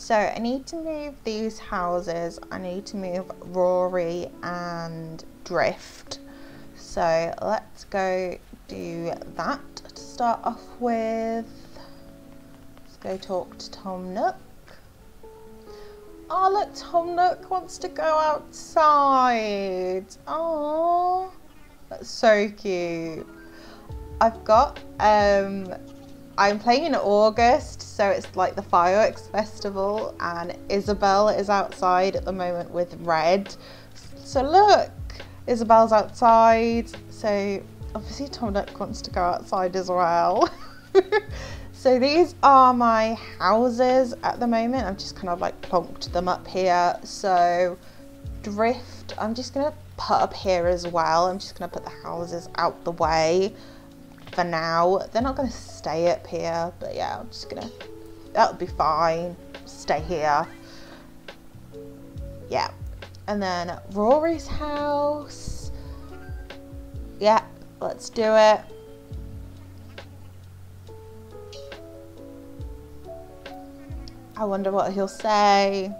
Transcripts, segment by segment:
So I need to move these houses. I need to move Rory and Drift. So let's go do that to start off with. Let's go talk to Tom Nook. Oh look, Tom Nook wants to go outside. Oh, that's so cute. I've got um I'm playing in August, so it's like the fireworks festival, and Isabelle is outside at the moment with Redd. So look, Isabelle's outside. So obviously Tom wants to go outside as well. so these are my houses at the moment. I've just kind of like plonked them up here. So Drift, I'm just gonna put up here as well. I'm just gonna put the houses out the way for now. They're not going to stay up here, but yeah, I'm just going to, that'll be fine. Stay here. Yeah. And then Rory's house. Yeah, let's do it. I wonder what he'll say.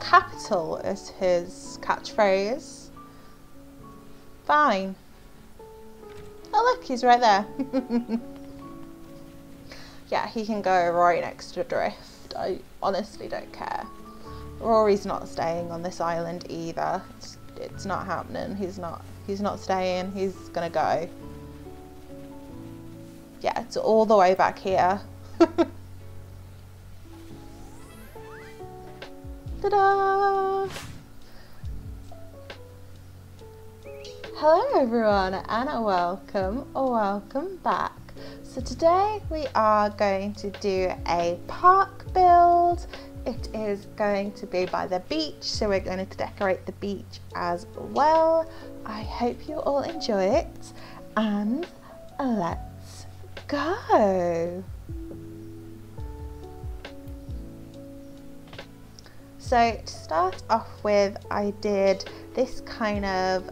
Capital is his catchphrase. Fine. Oh look, he's right there. yeah, he can go right next to Drift. I honestly don't care. Rory's not staying on this island either. It's, it's not happening. He's not. He's not staying. He's gonna go. Yeah, it's all the way back here. Ta-da! Hello everyone and welcome or welcome back. So today we are going to do a park build. It is going to be by the beach so we're going to decorate the beach as well. I hope you all enjoy it and let's go. So to start off with I did this kind of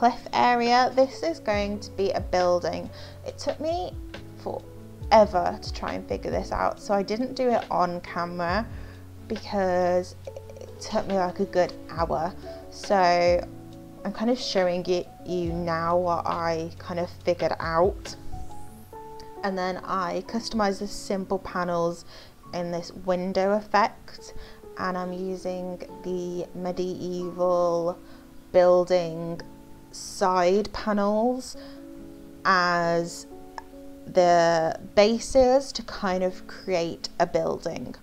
cliff area. This is going to be a building. It took me forever to try and figure this out. So I didn't do it on camera because it took me like a good hour. So I'm kind of showing it you now what I kind of figured out. And then I customized the simple panels in this window effect and I'm using the medieval building side panels as the bases to kind of create a building.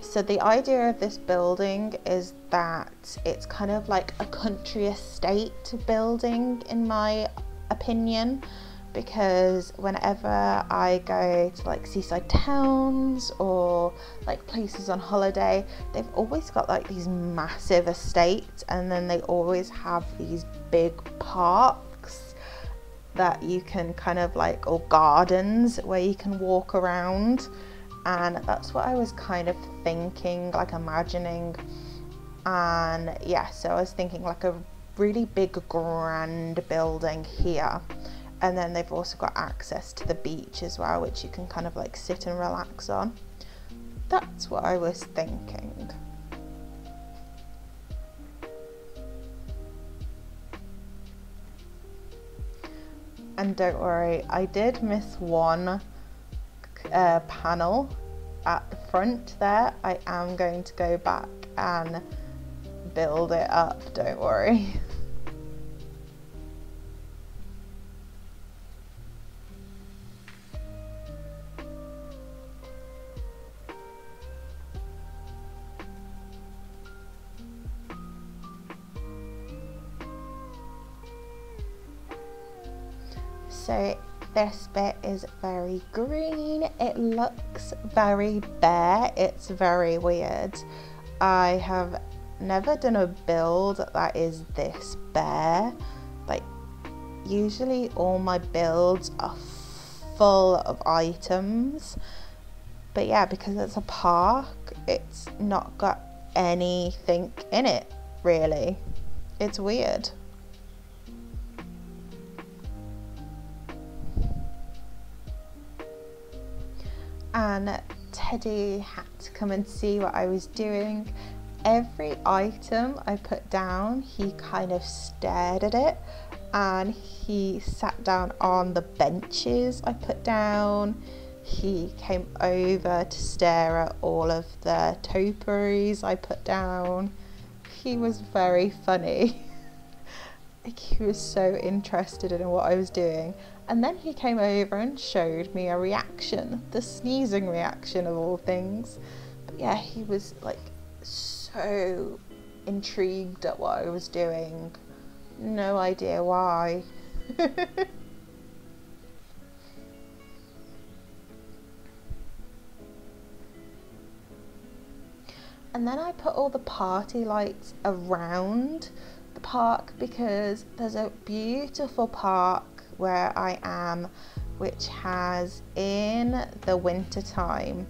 So the idea of this building is that it's kind of like a country estate building in my opinion because whenever I go to like seaside towns or like places on holiday, they've always got like these massive estates and then they always have these big parks that you can kind of like, or gardens where you can walk around. And that's what I was kind of thinking, like imagining. And yeah, so I was thinking like a really big grand building here and then they've also got access to the beach as well which you can kind of like sit and relax on. That's what I was thinking. And don't worry I did miss one uh, panel at the front there. I am going to go back and build it up don't worry So this bit is very green. It looks very bare. It's very weird. I have never done a build that is this bare. Like usually all my builds are full of items. But yeah, because it's a park, it's not got anything in it really. It's weird. And Teddy had to come and see what I was doing. Every item I put down, he kind of stared at it and he sat down on the benches I put down. He came over to stare at all of the topiaries I put down. He was very funny. like he was so interested in what I was doing. And then he came over and showed me a reaction, the sneezing reaction of all things. But yeah, he was like so intrigued at what I was doing. No idea why. and then I put all the party lights around the park because there's a beautiful park where I am which has in the winter time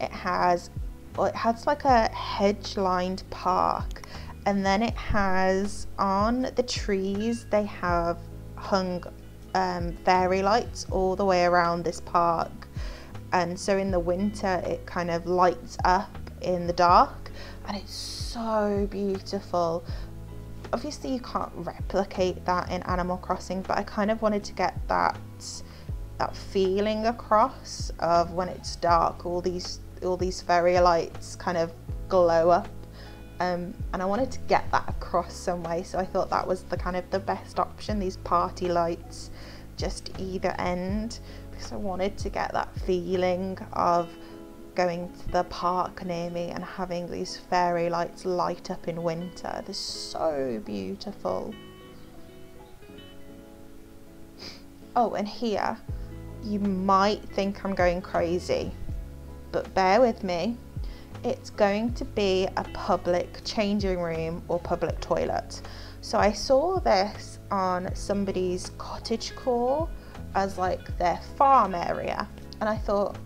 it has well, it has like a hedge lined park. And then it has on the trees they have hung um, fairy lights all the way around this park. And so in the winter it kind of lights up in the dark. And it's so beautiful obviously you can't replicate that in animal crossing but i kind of wanted to get that that feeling across of when it's dark all these all these fairy lights kind of glow up. Um, and I wanted to get that across some way so I thought that was the kind of the best option these party lights just either end because I wanted to get that feeling of going to the park near me and having these fairy lights light up in winter. They're so beautiful. Oh and here you might think I'm going crazy but bear with me. It's going to be a public changing room or public toilet. So I saw this on somebody's cottage core as like their farm area and I thought,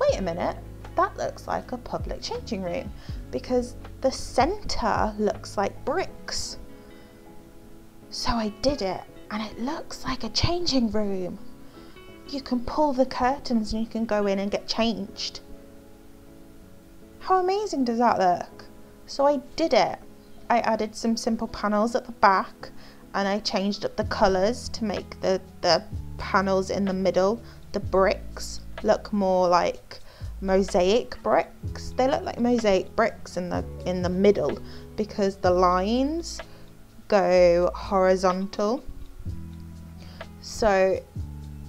wait a minute, that looks like a public changing room because the centre looks like bricks. So I did it and it looks like a changing room. You can pull the curtains and you can go in and get changed. How amazing does that look? So I did it. I added some simple panels at the back and I changed up the colours to make the, the panels in the middle, the bricks, look more like mosaic bricks. They look like mosaic bricks in the in the middle because the lines go horizontal. So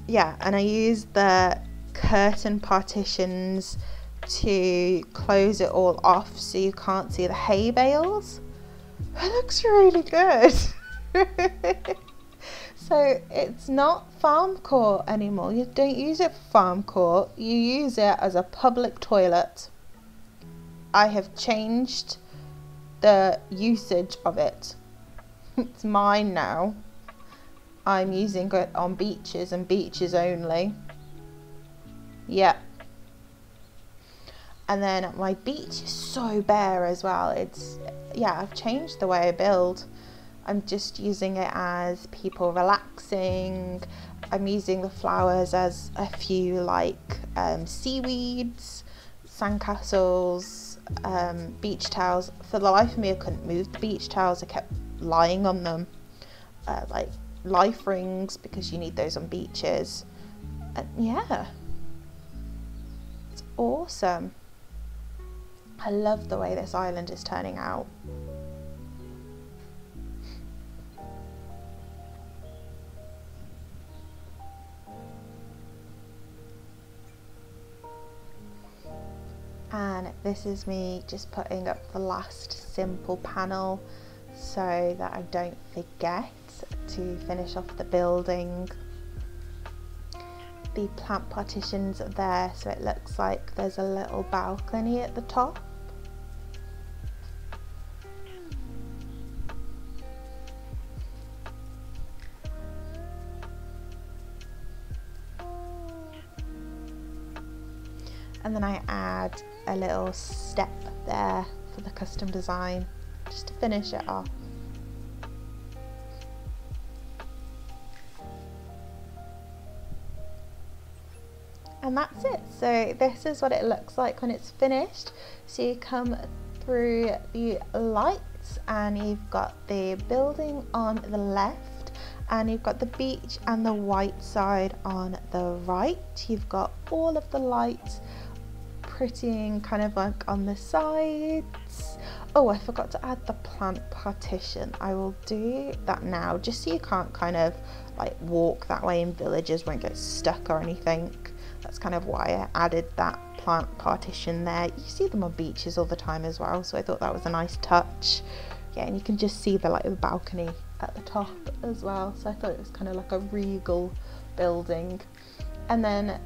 yeah, and I use the curtain partitions to close it all off so you can't see the hay bales. It looks really good. so it's not farmcore anymore. You don't use it for farmcore. You use it as a public toilet. I have changed the usage of it. it's mine now. I'm using it on beaches and beaches only. Yep. And then my beach is so bare as well. It's, yeah, I've changed the way I build. I'm just using it as people relaxing. I'm using the flowers as a few like um, seaweeds, sandcastles, um, beach towels. For the life of me, I couldn't move the beach towels. I kept lying on them, uh, like life rings because you need those on beaches. And yeah, it's awesome. I love the way this island is turning out. This is me just putting up the last simple panel so that I don't forget to finish off the building. The plant partitions are there so it looks like there's a little balcony at the top. And then I add a little step there for the custom design just to finish it off. and that's it. So this is what it looks like when it's finished. So you come through the lights and you've got the building on the left and you've got the beach and the white side on the right. You've got all of the lights prettying kind of like on the sides. Oh, I forgot to add the plant partition. I will do that now just so you can't kind of like walk that way in villages, won't get stuck or anything. That's kind of why I added that plant partition there. You see them on beaches all the time as well, so I thought that was a nice touch. Yeah, and you can just see the like the balcony at the top as well. So I thought it was kind of like a regal building. And then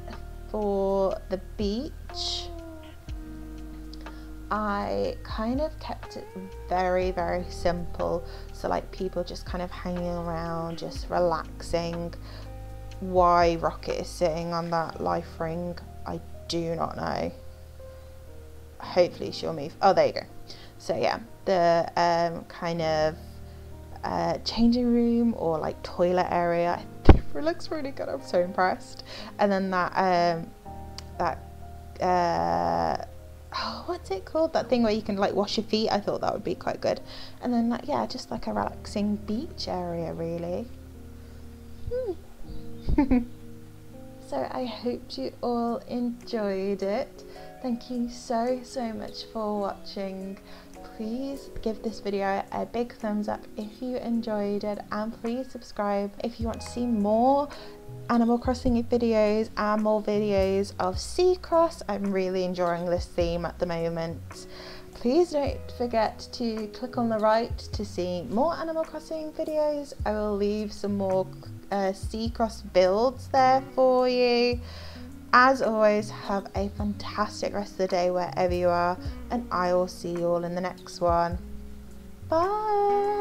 for the beach, I kind of kept it very, very simple. So, like, people just kind of hanging around, just relaxing. Why Rocket is sitting on that life ring, I do not know. Hopefully, she'll move. Oh, there you go. So, yeah, the um, kind of uh, changing room or like toilet area. it looks really good. I'm so impressed. And then that um, that uh, oh, what's it called? That thing where you can like wash your feet. I thought that would be quite good. And then like yeah, just like a relaxing beach area really. Hmm. so I hope you all enjoyed it. Thank you so so much for watching. Please give this video a big thumbs up if you enjoyed it and please subscribe if you want to see more Animal Crossing videos and more videos of Seacross. I'm really enjoying this theme at the moment. Please don't forget to click on the right to see more Animal Crossing videos. I will leave some more uh, Seacross builds there for you. As always, have a fantastic rest of the day wherever you are, and I will see you all in the next one. Bye!